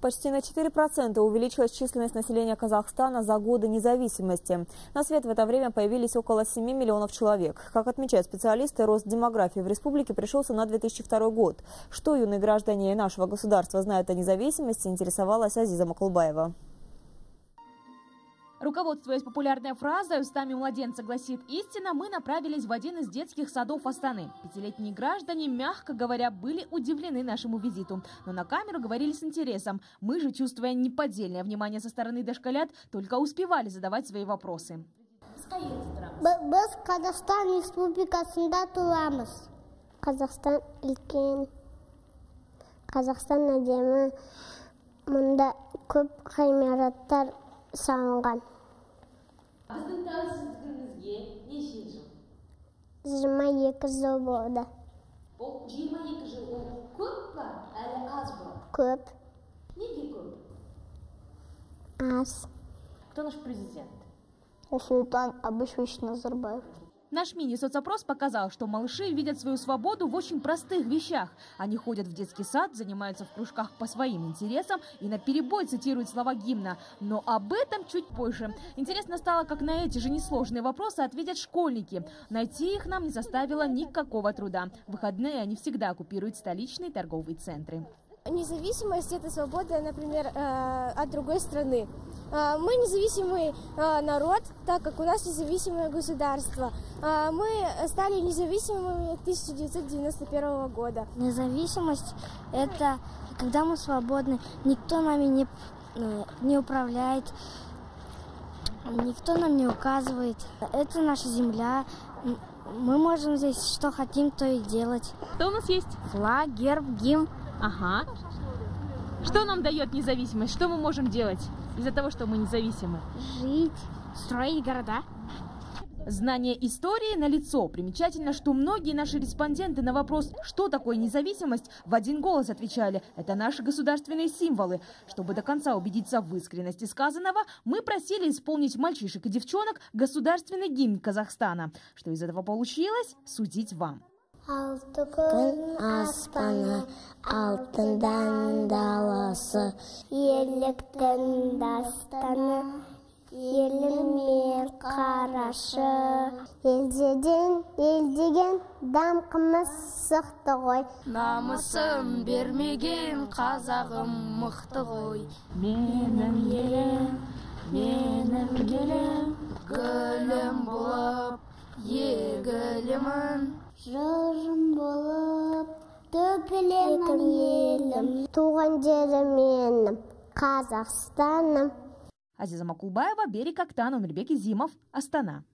Почти на 4% увеличилась численность населения Казахстана за годы независимости. На свет в это время появились около 7 миллионов человек. Как отмечают специалисты, рост демографии в республике пришелся на 2002 год. Что юные граждане нашего государства знают о независимости, интересовалась Азиза Макулбаева. Руководствуясь популярной фразой «Устами младенца гласит истина», мы направились в один из детских садов Астаны. Пятилетние граждане, мягко говоря, были удивлены нашему визиту. Но на камеру говорили с интересом. Мы же, чувствуя неподдельное внимание со стороны дошколят, только успевали задавать свои вопросы. Біз Қазақстан Республикасында турамыз. Қазақстан үлкен. Қазақстан әдемі. Мұнда көп салынған. Біздің тәуелсіздігімізге неше жыл? жиырма екі жыл болды Бұл 22 жыл ол көп па, әлі аз ба? көп Неге көп? аз Кто наш президент? нұрсұлтан абишевич назарбаев Наш мини-соцопрос показал, что малыши видят свою свободу в очень простых вещах. Они ходят в детский сад, занимаются в кружках по своим интересам и на перебой цитируют слова гимна. Но об этом чуть позже. Интересно стало, как на эти же несложные вопросы ответят школьники. Найти их нам не составило никакого труда. В выходные они всегда оккупируют столичные торговые центры. Независимость – это свобода, например, э, от другой страны. Э, Мы независимый э, народ, так как у нас независимое государство. Мы стали независимыми 1991 года. Независимость – это когда мы свободны, никто нами не, не управляет, никто нам не указывает. Это наша земля, мы можем здесь что хотим, то и делать. Что у нас есть? Флаг, герб, гимн. Ага. Что нам дает независимость? Что мы можем делать из-за того, что мы независимы? Жить, строить города. Знание истории на лицо. Примечательно, что многие наши респонденты на вопрос, что такое независимость, в один голос отвечали – это наши государственные символы. Чтобы до конца убедиться в искренности сказанного, мы просили исполнить мальчишек и девчонок государственный гимн Казахстана. Что из этого получилось, судить вам. Алты күн аспаны, алтындан даласы, ерліктің дастаны, еліме қарашы. Елдеден, елдеген даңқымыз сықты ғой. намысын бермеген қазағым мықты ғой Менің елім, менің елім гүлім болып егілемін Жырым болып, төгілемін елім, туған жерім менің, Қазақстаным. Азиза Макулбаева, Берег Актан, Умирбек Изимов, Астана.